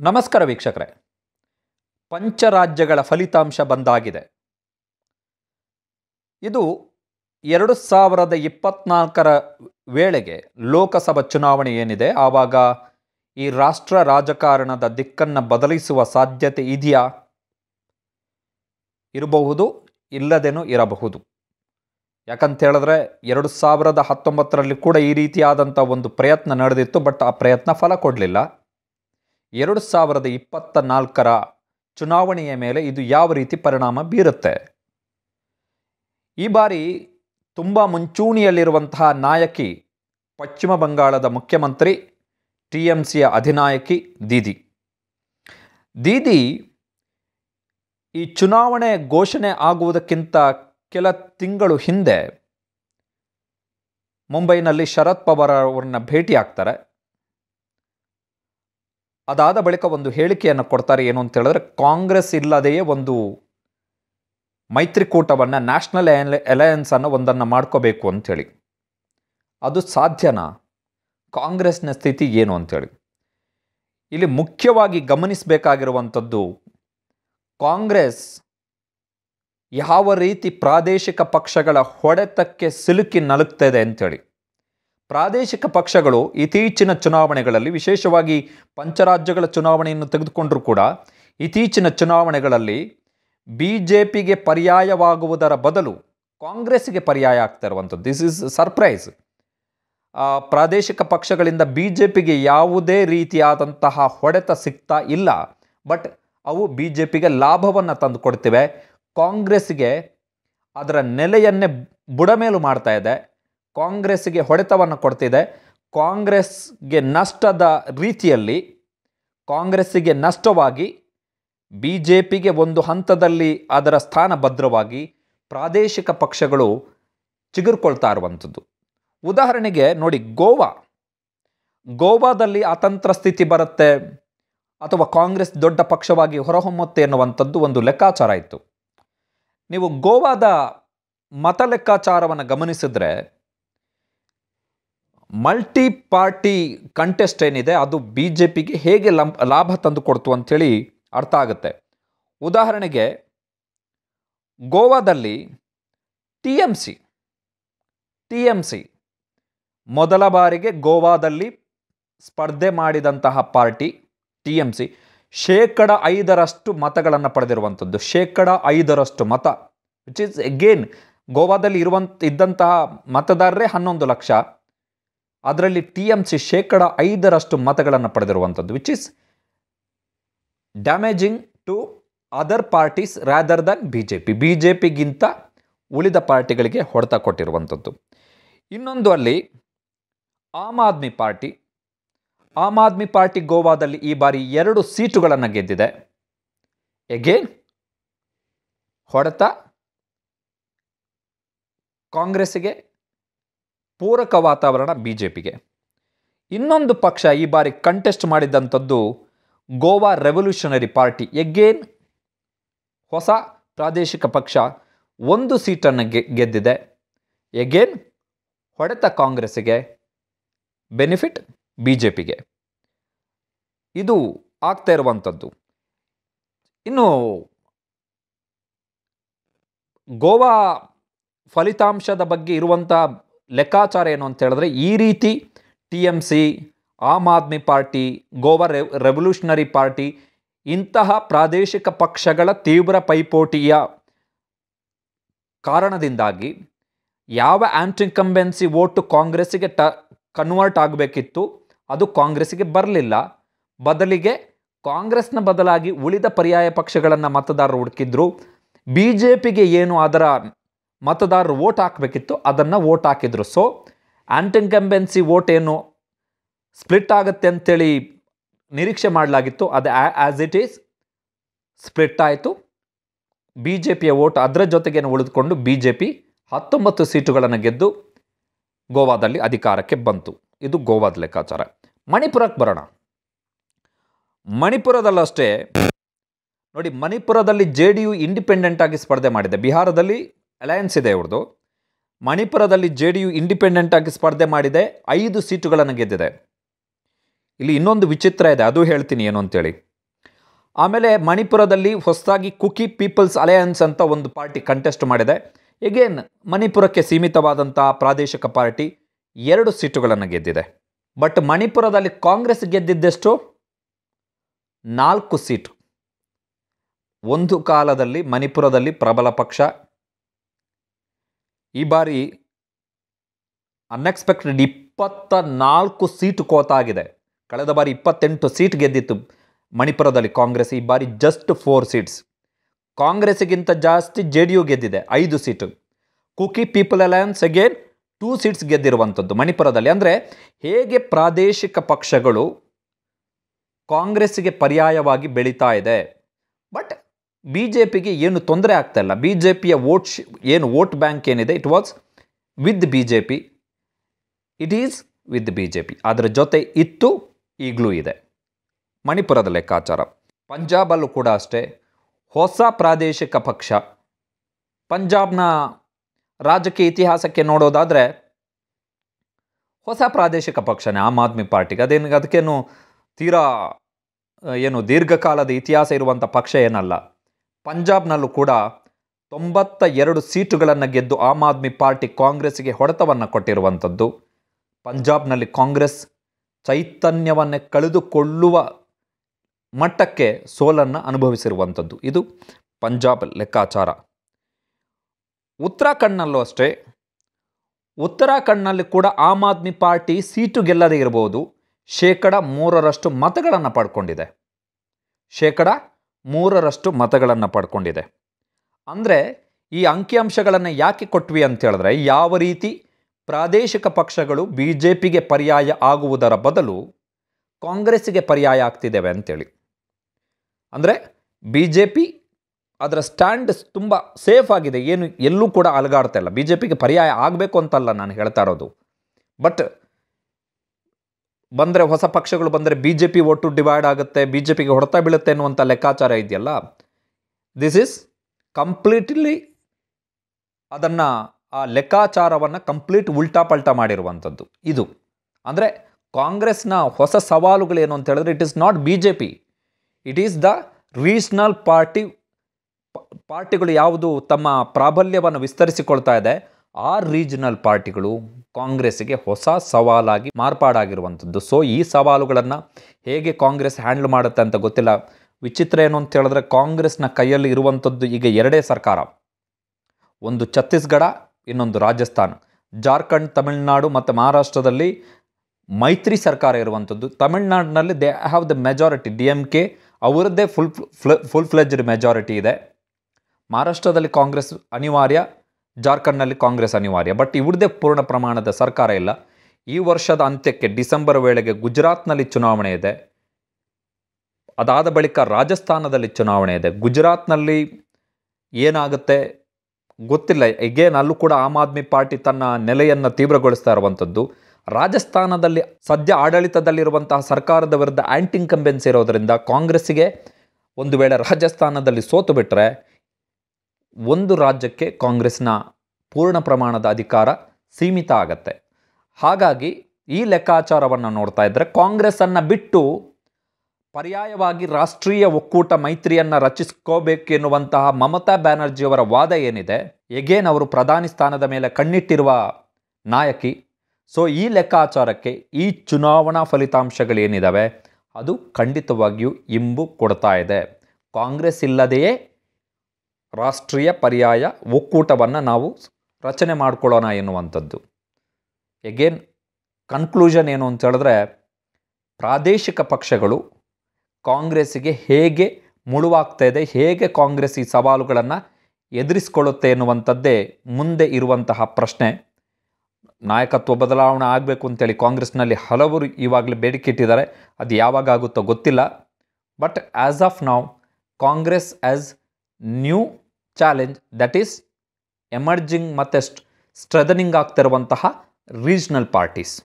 ನಮಸ್ಕಾರ ವೀಕ್ಷಕರೇ. ಪಂಚರಾಜ್ಯಗಳ ಫಲಿತಾಂಶ ಬಂದಾಗಿದೆ. ಇದು ಎರಡು ಸಾವಿರದ ಇಪ್ಪತ್ನಾಲ್ಕರ ವೇಳೆಗೆ ಲೋಕಸಭಾ ಚುನಾವಣೆ ಏನಿದೆ, ಆವಾಗ ಈ ರಾಷ್ಟ್ರ ರಾಜಕಾರಣದ ದಿಕ್ಕನ್ನು ಬದಲಿಸುವ ಸಾಧ್ಯತೆ ಇದೆಯಾ? ಇರಬಹುದು, ಇಲ್ಲದೇನೂ ಇರಬಹುದು. ಯಾಕಂತ ಹೇಳಿದ್ರೆ ಎರಡು ಸಾವಿರದ ಹತ್ತೊಂಬತ್ತರಲ್ಲಿ ಕೂಡ ಈ ರೀತಿಯಾದಂಥ ಒಂದು ಪ್ರಯತ್ನ ನಡೆದಿತ್ತು, ಬಟ್ ಆ ಪ್ರಯತ್ನ ಫಲ ಕೊಡಲಿಲ್ಲ. ಎರಡು ಸಾವಿರದ ಇಪ್ಪತ್ತ ನಾಲ್ಕರ ಚುನಾವಣೆಯ ಮೇಲೆ ಇದು ಯಾವ ರೀತಿ ಪರಿಣಾಮ ಬೀರುತ್ತೆ? ಈ ಬಾರಿ ತುಂಬ ಮುಂಚೂಣಿಯಲ್ಲಿರುವಂತಹ ನಾಯಕಿ ಪಶ್ಚಿಮ ಬಂಗಾಳದ ಮುಖ್ಯಮಂತ್ರಿ, ಟಿ ಎಂ ಸಿಯ ಅಧಿನಾಯಕಿ ದೀದಿ. ದೀದಿ ಈ ಚುನಾವಣೆ ಘೋಷಣೆ ಆಗುವುದಕ್ಕಿಂತ ಕೆಲ ತಿಂಗಳು ಹಿಂದೆ ಮುಂಬೈನಲ್ಲಿ ಶರದ್ ಪವಾರ್ ಅವರನ್ನ ಭೇಟಿ ಆಗ್ತಾರೆ ಅದಾದ ಬಳಿಕ ಒಂದು ಹೇಳಿಕೆಯನ್ನು ಕೊಡ್ತಾರೆ ಏನು ಅಂತ ಹೇಳಿದ್ರೆ, ಕಾಂಗ್ರೆಸ್ ಇಲ್ಲದೆಯೇ ಒಂದು ಮೈತ್ರಿಕೂಟವನ್ನು, ನ್ಯಾಷನಲ್ ಅಲಯನ್ಸ್ ಅನ್ನು ಒಂದನ್ನು ಮಾಡ್ಕೋಬೇಕು ಅಂಥೇಳಿ ಅದು ಸಾಧ್ಯನಾ? ಕಾಂಗ್ರೆಸ್ನ ಸ್ಥಿತಿ ಏನು ಅಂಥೇಳಿ ಇಲ್ಲಿ ಮುಖ್ಯವಾಗಿ ಗಮನಿಸಬೇಕಾಗಿರುವಂಥದ್ದು, ಕಾಂಗ್ರೆಸ್ ಯಾವ ರೀತಿ ಪ್ರಾದೇಶಿಕ ಪಕ್ಷಗಳ ಹೊಡೆತಕ್ಕೆ ಸಿಲುಕಿ ನಲುಗ್ತದೆ ಅಂಥೇಳಿ ಪ್ರಾದೇಶಿಕ ಪಕ್ಷಗಳು ಇತ್ತೀಚಿನ ಚುನಾವಣೆಗಳಲ್ಲಿ, ವಿಶೇಷವಾಗಿ ಪಂಚರಾಜ್ಯಗಳ ಚುನಾವಣೆಯನ್ನು ತೆಗೆದುಕೊಂಡರೂ ಕೂಡ, ಇತ್ತೀಚಿನ ಚುನಾವಣೆಗಳಲ್ಲಿ ಬಿ ಜೆ ಪಿಗೆ ಪರ್ಯಾಯವಾಗುವುದರ ಬದಲು ಕಾಂಗ್ರೆಸ್ಗೆ ಪರ್ಯಾಯ ಆಗ್ತಾ ಇರುವಂಥದ್ದು. ದಿಸ್ ಇಸ್ ಸರ್ಪ್ರೈಸ್ ಪ್ರಾದೇಶಿಕ ಪಕ್ಷಗಳಿಂದ ಬಿ ಜೆ ಪಿಗೆ ಯಾವುದೇ ರೀತಿಯಾದಂತಹ ಹೊಡೆತ ಸಿಗ್ತಾ ಇಲ್ಲ. ಬಟ್ ಅವು ಬಿ ಜೆ ಪಿಗೆ ಲಾಭವನ್ನು ತಂದು ಕೊಡ್ತಿವೆ. ಕಾಂಗ್ರೆಸ್ಗೆ ಅದರ ನೆಲೆಯನ್ನೇ ಬುಡಮೇಲು ಮಾಡ್ತಾ ಇದೆ. ಕಾಂಗ್ರೆಸ್ಸಿಗೆ ಹೊಡೆತವನ್ನು ಕೊಡ್ತಿದೆ. ಕಾಂಗ್ರೆಸ್ಗೆ ನಷ್ಟದ ರೀತಿಯಲ್ಲಿ, ಕಾಂಗ್ರೆಸ್ಸಿಗೆ ನಷ್ಟವಾಗಿ ಬಿ ಜೆ ಪಿಗೆ ಒಂದು ಹಂತದಲ್ಲಿ ಅದರ ಸ್ಥಾನ ಭದ್ರವಾಗಿ ಪ್ರಾದೇಶಿಕ ಪಕ್ಷಗಳು ಚಿಗುರ್ಕೊಳ್ತಾ ಇರುವಂಥದ್ದು. ಉದಾಹರಣೆಗೆ ನೋಡಿ, ಗೋವಾ. ಗೋವಾದಲ್ಲಿ ಅತಂತ್ರ ಸ್ಥಿತಿ ಬರುತ್ತೆ ಅಥವಾ ಕಾಂಗ್ರೆಸ್ ದೊಡ್ಡ ಪಕ್ಷವಾಗಿ ಹೊರಹೊಮ್ಮುತ್ತೆ ಎನ್ನುವಂಥದ್ದು ಒಂದು ಲೆಕ್ಕಾಚಾರ ಇತ್ತು. ನೀವು ಗೋವಾದ ಮತ ಲೆಕ್ಕಾಚಾರವನ್ನು ಗಮನಿಸಿದ್ರೆ ಮಲ್ಟಿ ಪಾರ್ಟಿ ಕಂಟೆಸ್ಟ್ ಏನಿದೆ, ಅದು ಬಿ ಜೆ ಪಿಗೆ ಹೇಗೆ ಲಂ, ಲಾಭ ತಂದು ಕೊಡ್ತು ಅಂಥೇಳಿ ಅರ್ಥ ಆಗುತ್ತೆ. ಉದಾಹರಣೆಗೆ, ಗೋವಾದಲ್ಲಿ T M C, T M C ಮೊದಲ ಬಾರಿಗೆ ಗೋವಾದಲ್ಲಿ ಸ್ಪರ್ಧೆ ಮಾಡಿದಂತಹ ಪಾರ್ಟಿ ಟಿ ಎಂ ಸಿ. ಶೇಕಡ ಐದರಷ್ಟು ಮತಗಳನ್ನು ಪಡೆದಿರುವಂಥದ್ದು. ಶೇಕಡ ಐದರಷ್ಟು ಮತ ವಿಚ್ ಈಸ್ ಎಗೇನ್ ಗೋವಾದಲ್ಲಿ ಇರುವಂಥ ಇದ್ದಂತಹ ಮತದಾರರೇ ಹನ್ನೊಂದು ಲಕ್ಷ. ಅದರಲ್ಲಿ ಟಿ ಎಂ ಸಿ ಶೇಕಡ ಐದರಷ್ಟು ಮತಗಳನ್ನು ಪಡೆದಿರುವಂಥದ್ದು which is damaging to other parties rather than B J P B J ಪಿಗಿಂತ ಉಳಿದ ಪಾರ್ಟಿಗಳಿಗೆ ಹೊಡೆತ ಕೊಟ್ಟಿರುವಂಥದ್ದು. ಇನ್ನೊಂದು ಅಲ್ಲಿ ಆಮ್ ಆದ್ಮಿ ಪಾರ್ಟಿ. ಆಮ್ ಆದ್ಮಿ ಪಾರ್ಟಿ ಗೋವಾದಲ್ಲಿ ಈ ಬಾರಿ ಎರಡು ಸೀಟುಗಳನ್ನು ಗೆದ್ದಿದೆ. ಎಗೇನ್ ಹೊಡೆತ ಕಾಂಗ್ರೆಸ್ಸಿಗೆ ಪೂರಕ ವಾತಾವರಣ ಬಿ ಜೆ ಪಿಗೆ ಇನ್ನೊಂದು ಪಕ್ಷ ಈ ಬಾರಿ ಕಂಟೆಸ್ಟ್ ಮಾಡಿದಂಥದ್ದು ಗೋವಾ ರೆವಲ್ಯೂಷನರಿ ಪಾರ್ಟಿ ಎಗೇನ್ ಹೊಸ ಪ್ರಾದೇಶಿಕ ಪಕ್ಷ ಒಂದು ಸೀಟನ್ನು ಗೆ, ಗೆದ್ದಿದೆ. ಎಗೇನ್ ಹೊಡೆತ ಕಾಂಗ್ರೆಸ್ಸಿಗೆ ಬೆನಿಫಿಟ್ ಬಿ ಜೆ ಪಿಗೆ ಇದು ಆಗ್ತಾ ಇರುವಂಥದ್ದು. ಇನ್ನು ಗೋವಾ ಫಲಿತಾಂಶದ ಬಗ್ಗೆ ಇರುವಂಥ ಲೆಕ್ಕಾಚಾರ ಏನು ಅಂತ ಹೇಳಿದ್ರೆ ಈ ರೀತಿ T M C, Aam Aadmi party, Goa ರೆ, ರೆವಲ್ಯೂಷನರಿ ಪಾರ್ಟಿ, ಇಂತಹ ಪ್ರಾದೇಶಿಕ ಪಕ್ಷಗಳ ತೀವ್ರ ಪೈಪೋಟಿಯ ಕಾರಣದಿಂದಾಗಿ ಯಾವ ಆ್ಯಂಟಿಕಂಬೆನ್ಸಿ ವೋಟು ಕಾಂಗ್ರೆಸ್ಸಿಗೆ ಟ, ಕನ್ವರ್ಟ್ ಆಗಬೇಕಿತ್ತು, ಅದು ಕಾಂಗ್ರೆಸ್ಸಿಗೆ ಬರಲಿಲ್ಲ. ಬದಲಿಗೆ ಕಾಂಗ್ರೆಸ್ನ ಬದಲಾಗಿ ಉಳಿದ ಪರ್ಯಾಯ ಪಕ್ಷಗಳನ್ನು ಮತದಾರರು ಹುಡುಕಿದ್ರು. ಬಿ ಜೆ ಪಿಗೆ ಏನು ಅದರ ಮತದಾರರು ವೋಟ್ ಹಾಕಬೇಕಿತ್ತು, ಅದನ್ನು ವೋಟ್ ಹಾಕಿದರು. ಸೊ ಆ್ಯಂಟಿಕಂಬೆನ್ಸಿ ವೋಟ್ ಏನು ಸ್ಪ್ಲಿಟ್ ಆಗುತ್ತೆ ಅಂತೇಳಿ ನಿರೀಕ್ಷೆ ಮಾಡಲಾಗಿತ್ತು. ಅದು ಆ್ಯಸ್ ಇಟ್ ಈಸ್ ಸ್ಪ್ಲಿಟ್ ಆಯಿತು. ಬಿ ಜೆ ಪಿಯ ವೋಟ್ ಅದರ ಜೊತೆಗೆ ಉಳಿದುಕೊಂಡು ಬಿ ಜೆ ಪಿ ಹತ್ತೊಂಬತ್ತು ಸೀಟುಗಳನ್ನು ಗೆದ್ದು ಗೋವಾದಲ್ಲಿ ಅಧಿಕಾರಕ್ಕೆ ಬಂತು. ಇದು ಗೋವಾದ ಲೆಕ್ಕಾಚಾರ. ಮಣಿಪುರಕ್ಕೆ ಬರೋಣ. ಮಣಿಪುರದಲ್ಲಷ್ಟೇ, ನೋಡಿ ಮಣಿಪುರದಲ್ಲಿ ಜೆ ಡಿ ಯು ಇಂಡಿಪೆಂಡೆಂಟ್ ಆಗಿ ಸ್ಪರ್ಧೆ ಮಾಡಿದೆ. ಬಿಹಾರದಲ್ಲಿ ಅಲಯನ್ಸ್ ಇದೆ ಇವ್ರದ್ದು ಮಣಿಪುರದಲ್ಲಿ ಜೆ ಡಿ ಯು ಇಂಡಿಪೆಂಡೆಂಟ್ ಆಗಿ ಸ್ಪರ್ಧೆ ಮಾಡಿದೆ. ಐದು ಸೀಟುಗಳನ್ನು ಗೆದ್ದಿದೆ. ಇಲ್ಲಿ ಇನ್ನೊಂದು ವಿಚಿತ್ರ ಇದೆ, ಅದು ಹೇಳ್ತೀನಿ ಏನು ಅಂತೇಳಿ. ಆಮೇಲೆ ಮಣಿಪುರದಲ್ಲಿ ಹೊಸದಾಗಿ ಕುಕಿ ಪೀಪಲ್ಸ್ ಅಲಯನ್ಸ್ ಅಂತ ಒಂದು ಪಾರ್ಟಿ ಕಂಟೆಸ್ಟ್ ಮಾಡಿದೆ. ಎಗೇನ್ ಮಣಿಪುರಕ್ಕೆ ಸೀಮಿತವಾದಂಥ ಪ್ರಾದೇಶಿಕ ಪಾರ್ಟಿ, ಎರಡು ಸೀಟುಗಳನ್ನು ಗೆದ್ದಿದೆ. ಬಟ್ ಮಣಿಪುರದಲ್ಲಿ ಕಾಂಗ್ರೆಸ್ ಗೆದ್ದಿದ್ದೆಷ್ಟು? ನಾಲ್ಕು ಸೀಟು. ಒಂದು ಕಾಲದಲ್ಲಿ ಮಣಿಪುರದಲ್ಲಿ ಪ್ರಬಲ ಪಕ್ಷ ಈ ಬಾರಿ ಅನ್ಎಕ್ಸ್ಪೆಕ್ಟೆಡ್ ಇಪ್ಪತ್ತ ನಾಲ್ಕು ಸೀಟು ಕೋತಾಗಿದೆ. ಕಳೆದ ಬಾರಿ ಇಪ್ಪತ್ತೆಂಟು ಸೀಟ್ ಗೆದ್ದಿತ್ತು ಮಣಿಪುರದಲ್ಲಿ ಕಾಂಗ್ರೆಸ್. ಈ ಬಾರಿ ಜಸ್ಟ್ ಫೋರ್ ಸೀಟ್ಸ್ ಕಾಂಗ್ರೆಸ್ಗಿಂತ ಜಾಸ್ತಿ ಜೆ ಡಿ ಯು ಗೆದ್ದಿದೆ, ಐದು seat. Kuki people alliance again two seats ಗೆದ್ದಿರುವಂಥದ್ದು ಮಣಿಪುರದಲ್ಲಿ. ಅಂದರೆ ಹೇಗೆ ಪ್ರಾದೇಶಿಕ ಪಕ್ಷಗಳು ಕಾಂಗ್ರೆಸ್ಸಿಗೆ ಪರ್ಯಾಯವಾಗಿ ಬೆಳೀತಾ ಇದೆ. ಬಟ್ ಬಿ ಜೆ ಪಿಗೆ ಏನು ತೊಂದರೆ ಆಗ್ತಾ ಇಲ್ಲ. ಬಿ ಜೆ ಪಿಯ ವೋಟ್ ಏನು ವೋಟ್ ಬ್ಯಾಂಕ್ ಏನಿದೆ it was with B J P it is with B J P ಅದರ ಜೊತೆ ಇತ್ತು, ಈಗಲೂ ಇದೆ. ಮಣಿಪುರದ ಲೆಕ್ಕಾಚಾರ. ಪಂಜಾಬಲ್ಲೂ ಕೂಡ ಅಷ್ಟೇ. ಹೊಸ ಪ್ರಾದೇಶಿಕ ಪಕ್ಷ. ಪಂಜಾಬ್ನ ರಾಜಕೀಯ ಇತಿಹಾಸಕ್ಕೆ ನೋಡೋದಾದರೆ, ಹೊಸ ಪ್ರಾದೇಶಿಕ ಪಕ್ಷನೇ ಆಮ್ ಆದ್ಮಿ ಪಾರ್ಟಿಗೆ. ಅದೇನು, ಅದಕ್ಕೇನು ತೀರಾ, ಏನು ದೀರ್ಘಕಾಲದ ಇತಿಹಾಸ ಇರುವಂಥ ಪಕ್ಷ ಏನಲ್ಲ. ಪಂಜಾಬ್ನಲ್ಲೂ ಕೂಡ ತೊಂಬತ್ತ ಎರಡು ಸೀಟುಗಳನ್ನು ಗೆದ್ದು ಆಮ್ ಆದ್ಮಿ ಪಾರ್ಟಿ ಕಾಂಗ್ರೆಸ್ಗೆ ಹೊಡೆತವನ್ನು ಕೊಟ್ಟಿರುವಂಥದ್ದು. ಪಂಜಾಬ್ನಲ್ಲಿ ಕಾಂಗ್ರೆಸ್ ಚೈತನ್ಯವನ್ನೇ ಕಳೆದುಕೊಳ್ಳುವ ಮಟ್ಟಕ್ಕೆ ಸೋಲನ್ನು ಅನುಭವಿಸಿರುವಂಥದ್ದು. ಇದು ಪಂಜಾಬ್ ಲೆಕ್ಕಾಚಾರ. ಉತ್ತರಾಖಂಡ್ನಲ್ಲೂ ಅಷ್ಟೇ. ಉತ್ತರಾಖಂಡ್ನಲ್ಲಿ ಕೂಡ ಆಮ್ ಆದ್ಮಿ ಪಾರ್ಟಿ ಸೀಟು ಗೆಲ್ಲದೇ ಇರಬಹುದು. ಶೇಕಡ ಮೂರರಷ್ಟು ಮತಗಳನ್ನು ಪಡ್ಕೊಂಡಿದೆ. ಶೇಕಡ ಮೂರರಷ್ಟು ಮತಗಳನ್ನು ಪಡ್ಕೊಂಡಿದೆ. ಅಂದರೆ ಈ ಅಂಕಿಅಂಶಗಳನ್ನು ಯಾಕೆ ಕೊಟ್ವಿ ಅಂತ ಹೇಳಿದ್ರೆ, ಯಾವ ರೀತಿ ಪ್ರಾದೇಶಿಕ ಪಕ್ಷಗಳು ಬಿ ಜೆ ಪಿಗೆ ಪರ್ಯಾಯ ಆಗುವುದರ ಬದಲು ಕಾಂಗ್ರೆಸ್ಸಿಗೆ ಪರ್ಯಾಯ ಆಗ್ತಿದ್ದೇವೆ ಅಂತೇಳಿ. ಅಂದರೆ ಬಿ ಜೆ ಪಿ ಅದರ ಸ್ಟ್ಯಾಂಡ್ ತುಂಬ ಸೇಫ್ ಆಗಿದೆ, ಏನು ಎಲ್ಲೂ ಕೂಡ ಅಲಗಾಡ್ತಾ ಇಲ್ಲ. ಬಿ ಜೆ ಪಿಗೆ ಪರ್ಯಾಯ ಆಗಬೇಕು ಅಂತಲ್ಲ ನಾನು ಹೇಳ್ತಾ ಇರೋದು. ಬಟ್ ಬಂದರೆ ಹೊಸ ಪಕ್ಷಗಳು ಬಂದರೆ ಬಿ ಜೆ ಪಿ ಒಟ್ಟು ಡಿವೈಡ್ ಆಗುತ್ತೆ ಬಿ ಜೆ ಪಿಗೆ ಹೊಡೆತ ಬೀಳುತ್ತೆ ಅನ್ನುವಂಥ ಲೆಕ್ಕಾಚಾರ ಇದೆಯಲ್ಲ? ದಿಸ್ ಈಸ್ ಕಂಪ್ಲೀಟ್ಲಿ ಅದನ್ನು, ಆ ಲೆಕ್ಕಾಚಾರವನ್ನು ಕಂಪ್ಲೀಟ್ ಉಲ್ಟಾ ಪಲ್ಟಾ ಮಾಡಿರುವಂಥದ್ದು. ಇದು. ಅಂದರೆ ಕಾಂಗ್ರೆಸ್ನ ಹೊಸ ಸವಾಲುಗಳೇನು ಅಂತ ಹೇಳಿದ್ರೆ it is not B J P it is the regional party ಪಾರ್ಟಿಗಳು ಯಾವುದು ತಮ್ಮ ಪ್ರಾಬಲ್ಯವನ್ನು ವಿಸ್ತರಿಸಿಕೊಳ್ತಾ ಇದೆ, ಆ ರೀಜನಲ್ ಪಾರ್ಟಿಗಳು. ಕಾಂಗ್ರೆಸ್ಸಿಗೆ ಹೊಸ ಸವಾಲಾಗಿ ಮಾರ್ಪಾಡಾಗಿರುವಂಥದ್ದು. ಸೊ ಈ ಸವಾಲುಗಳನ್ನು ಹೇಗೆ ಕಾಂಗ್ರೆಸ್ ಹ್ಯಾಂಡಲ್ ಮಾಡುತ್ತೆ ಅಂತ ಗೊತ್ತಿಲ್ಲ. ವಿಚಿತ್ರ ಏನು ಅಂತ ಹೇಳಿದ್ರೆ ಕಾಂಗ್ರೆಸ್ನ ಕೈಯಲ್ಲಿ ಇರುವಂಥದ್ದು ಈಗ ಎರಡೇ ಸರ್ಕಾರ. ಒಂದು ಛತ್ತೀಸ್ಗಢ, ಇನ್ನೊಂದು ರಾಜಸ್ಥಾನ. ಜಾರ್ಖಂಡ್, ತಮಿಳುನಾಡು ಮತ್ತು ಮಹಾರಾಷ್ಟ್ರದಲ್ಲಿ ಮೈತ್ರಿ ಸರ್ಕಾರ ಇರುವಂಥದ್ದು. ತಮಿಳುನಾಡಿನಲ್ಲಿ they have the majority D M K ಅವರದ್ದೇ ಫುಲ್ ಫುಲ್ ಫ್ಲೆಜ್ಡ್ ಮೆಜಾರಿಟಿ ಇದೆ. ಮಹಾರಾಷ್ಟ್ರದಲ್ಲಿ ಕಾಂಗ್ರೆಸ್ ಅನಿವಾರ್ಯ ಜಾರ್ಖಂಡ್ನಲ್ಲಿ ಕಾಂಗ್ರೆಸ್ ಅನಿವಾರ್ಯ. ಬಟ್ ಇವ್ರದ್ದೇ ಪೂರ್ಣ ಪ್ರಮಾಣದ ಸರ್ಕಾರ ಇಲ್ಲ. ಈ ವರ್ಷದ ಅಂತ್ಯಕ್ಕೆ ಡಿಸೆಂಬರ್ ವೇಳೆಗೆ ಗುಜರಾತ್ನಲ್ಲಿ ಚುನಾವಣೆ ಇದೆ. ಅದಾದ ಬಳಿಕ ರಾಜಸ್ಥಾನದಲ್ಲಿ ಚುನಾವಣೆ ಇದೆ. ಗುಜರಾತ್ನಲ್ಲಿ ಏನಾಗುತ್ತೆ ಗೊತ್ತಿಲ್ಲ. ಎಗೇನ್ ಅಲ್ಲೂ ಕೂಡ ಆಮ್ ಆದ್ಮಿ ಪಾರ್ಟಿ ತನ್ನ ನೆಲೆಯನ್ನು ತೀವ್ರಗೊಳಿಸ್ತಾ ಇರುವಂಥದ್ದು. ರಾಜಸ್ಥಾನದಲ್ಲಿ ಸದ್ಯ ಆಡಳಿತದಲ್ಲಿರುವಂತಹ ಸರ್ಕಾರದ ವಿರುದ್ಧ ಆ್ಯಂಟಿ ಇರೋದರಿಂದ ಕಾಂಗ್ರೆಸ್ಸಿಗೆ ಒಂದು ವೇಳೆ ರಾಜಸ್ಥಾನದಲ್ಲಿ ಸೋತು ಬಿಟ್ಟರೆ ಒಂದು ರಾಜ್ಯಕ್ಕೆ ಕಾಂಗ್ರೆಸ್ನ ಪೂರ್ಣ ಪ್ರಮಾಣದ ಅಧಿಕಾರ ಸೀಮಿತ ಆಗತ್ತೆ. ಹಾಗಾಗಿ ಈ ಲೆಕ್ಕಾಚಾರವನ್ನು ನೋಡ್ತಾ ಇದ್ದರೆ ಕಾಂಗ್ರೆಸ್ಸನ್ನು ಬಿಟ್ಟು ಪರ್ಯಾಯವಾಗಿ ರಾಷ್ಟ್ರೀಯ ಒಕ್ಕೂಟ ಮೈತ್ರಿಯನ್ನು ರಚಿಸ್ಕೋಬೇಕೆನ್ನುವಂತಹ ಮಮತಾ ಬ್ಯಾನರ್ಜಿಯವರ ವಾದ ಏನಿದೆ, ಎಗೇನ್ ಅವರು ಪ್ರಧಾನಿ ಸ್ಥಾನದ ಮೇಲೆ ಕಣ್ಣಿಟ್ಟಿರುವ ನಾಯಕಿ. ಸೊ, ಈ ಲೆಕ್ಕಾಚಾರಕ್ಕೆ ಈ ಚುನಾವಣಾ ಫಲಿತಾಂಶಗಳೇನಿದ್ದಾವೆ ಅದು ಖಂಡಿತವಾಗಿಯೂ ಇಂಬು ಕೊಡ್ತಾ ಇದೆ. ಕಾಂಗ್ರೆಸ್ ಇಲ್ಲದೆಯೇ ರಾಷ್ಟ್ರೀಯ ಪರ್ಯಾಯ ಒಕ್ಕೂಟವನ್ನು ನಾವು ರಚನೆ ಮಾಡಿಕೊಳ್ಳೋಣ ಎನ್ನುವಂಥದ್ದು. ಎಗೇನ್ ಕನ್ಕ್ಲೂಷನ್ ಏನು ಅಂತ ಹೇಳಿದ್ರೆ, ಪ್ರಾದೇಶಿಕ ಪಕ್ಷಗಳು ಕಾಂಗ್ರೆಸ್ಸಿಗೆ ಹೇಗೆ ಮುಳುವಾಗ್ತಾ ಇದೆ, ಹೇಗೆ ಕಾಂಗ್ರೆಸ್ ಈ ಸವಾಲುಗಳನ್ನು ಎದುರಿಸ್ಕೊಳ್ಳುತ್ತೆ ಎನ್ನುವಂಥದ್ದೇ ಮುಂದೆ ಇರುವಂತಹ ಪ್ರಶ್ನೆ. ನಾಯಕತ್ವ ಬದಲಾವಣೆ ಆಗಬೇಕು ಅಂತೇಳಿ ಕಾಂಗ್ರೆಸ್ನಲ್ಲಿ ಹಲವರು ಇವಾಗಲೇ ಬೇಡಿಕೆ ಇಟ್ಟಿದ್ದಾರೆ. ಅದು ಯಾವಾಗ ಆಗುತ್ತೋ ಗೊತ್ತಿಲ್ಲ. But as of now Congress as new challenge that is emerging ಮತ್ತು ಸ್ಟ್ರೆದನಿಂಗ್ ಆಗ್ತಿರುವಂತಹ ರೀಜ್ನಲ್ ಪಾರ್ಟೀಸ್